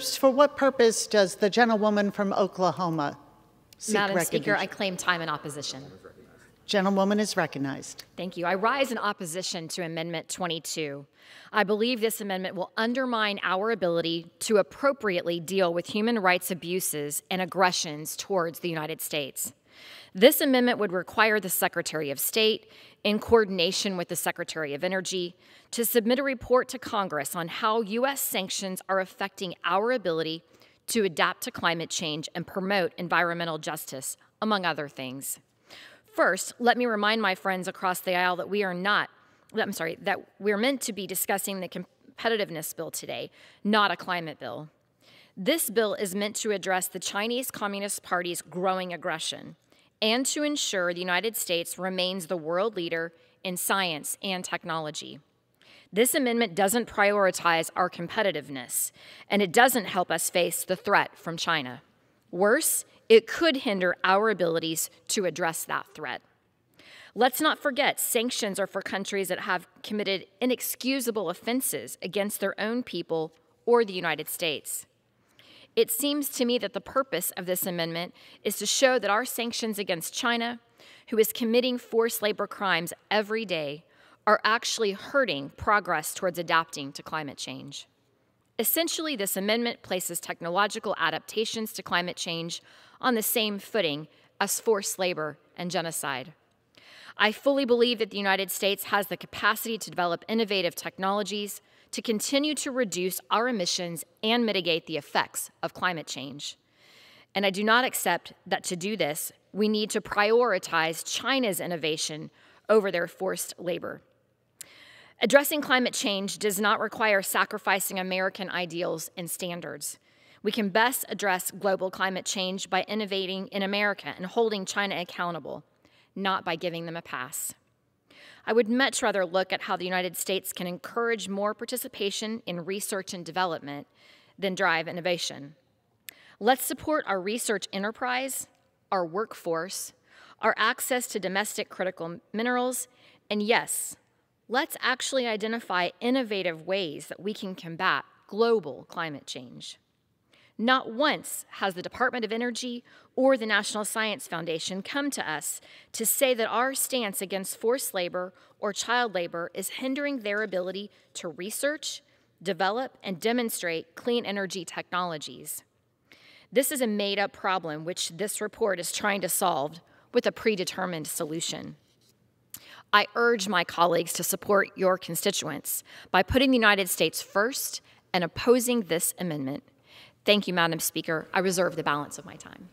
For what purpose does the gentlewoman from Oklahoma seek Madam Speaker, I claim time in opposition. Gentlewoman is recognized. Thank you. I rise in opposition to Amendment 22. I believe this amendment will undermine our ability to appropriately deal with human rights abuses and aggressions towards the United States. This amendment would require the Secretary of State, in coordination with the Secretary of Energy, to submit a report to Congress on how U.S. sanctions are affecting our ability to adapt to climate change and promote environmental justice, among other things. First, let me remind my friends across the aisle that we are not, I'm sorry, that we're meant to be discussing the competitiveness bill today, not a climate bill. This bill is meant to address the Chinese Communist Party's growing aggression and to ensure the United States remains the world leader in science and technology. This amendment doesn't prioritize our competitiveness, and it doesn't help us face the threat from China. Worse, it could hinder our abilities to address that threat. Let's not forget, sanctions are for countries that have committed inexcusable offenses against their own people or the United States. It seems to me that the purpose of this amendment is to show that our sanctions against China, who is committing forced labor crimes every day, are actually hurting progress towards adapting to climate change. Essentially, this amendment places technological adaptations to climate change on the same footing as forced labor and genocide. I fully believe that the United States has the capacity to develop innovative technologies to continue to reduce our emissions and mitigate the effects of climate change. And I do not accept that to do this, we need to prioritize China's innovation over their forced labor. Addressing climate change does not require sacrificing American ideals and standards. We can best address global climate change by innovating in America and holding China accountable, not by giving them a pass. I would much rather look at how the United States can encourage more participation in research and development than drive innovation. Let's support our research enterprise, our workforce, our access to domestic critical minerals, and yes, let's actually identify innovative ways that we can combat global climate change. Not once has the Department of Energy or the National Science Foundation come to us to say that our stance against forced labor or child labor is hindering their ability to research, develop, and demonstrate clean energy technologies. This is a made up problem which this report is trying to solve with a predetermined solution. I urge my colleagues to support your constituents by putting the United States first and opposing this amendment. Thank you, Madam Speaker. I reserve the balance of my time.